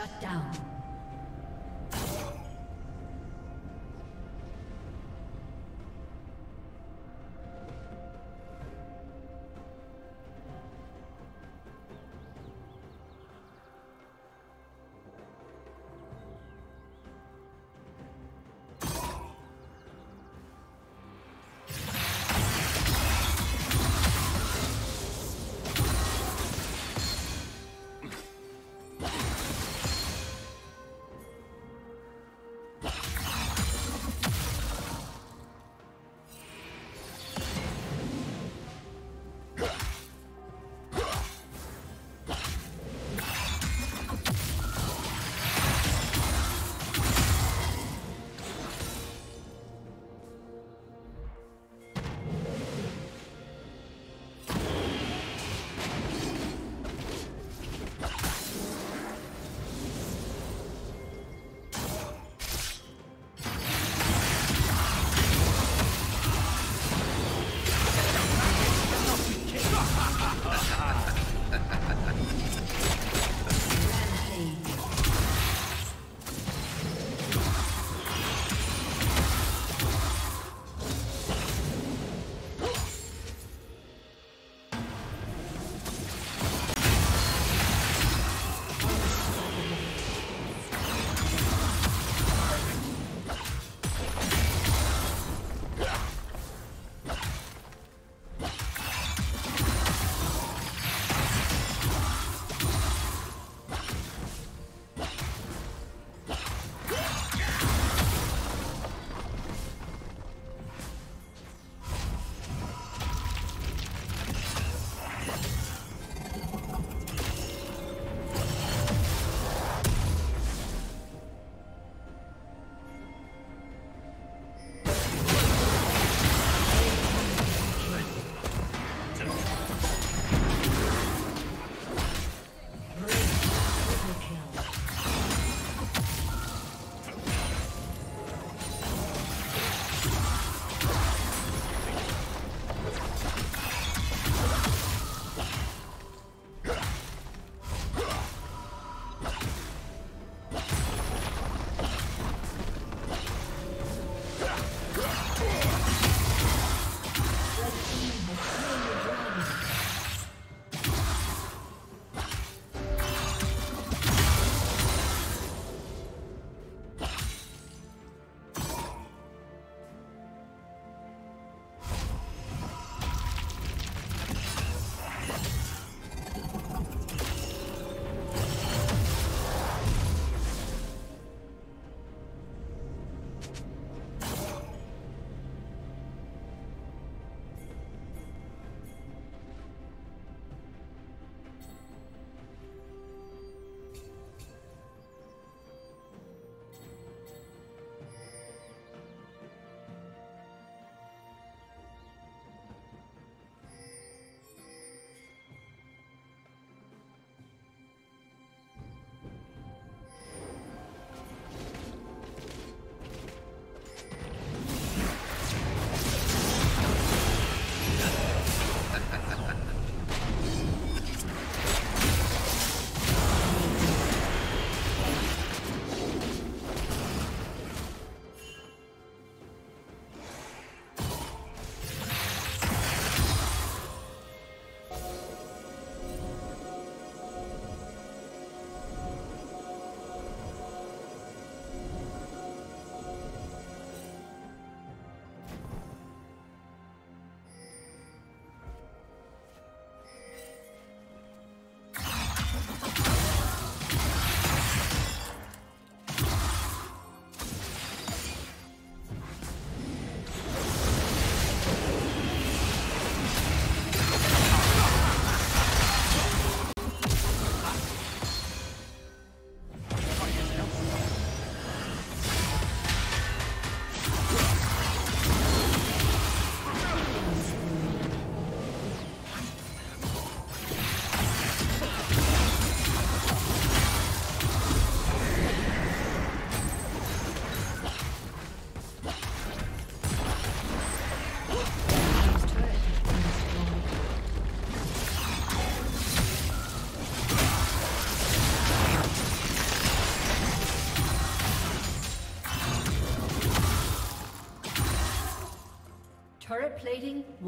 Shut down.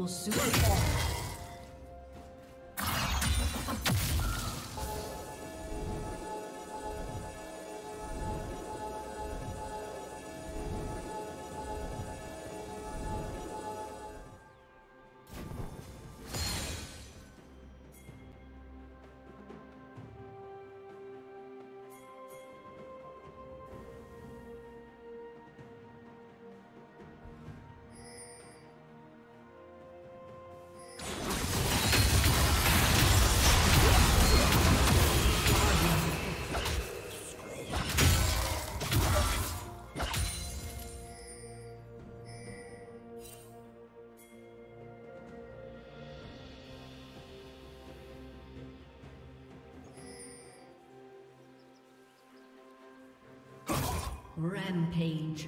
Will soon fall. Rampage.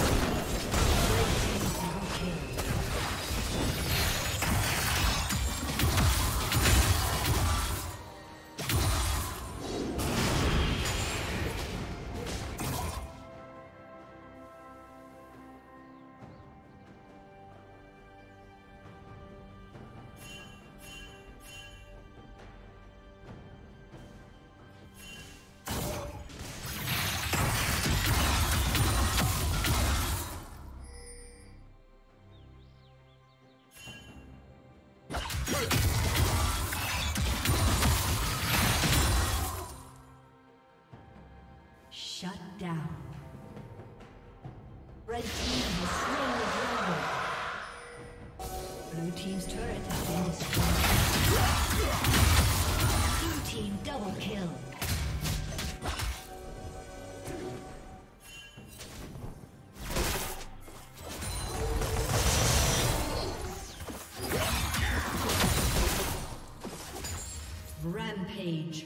Rampage.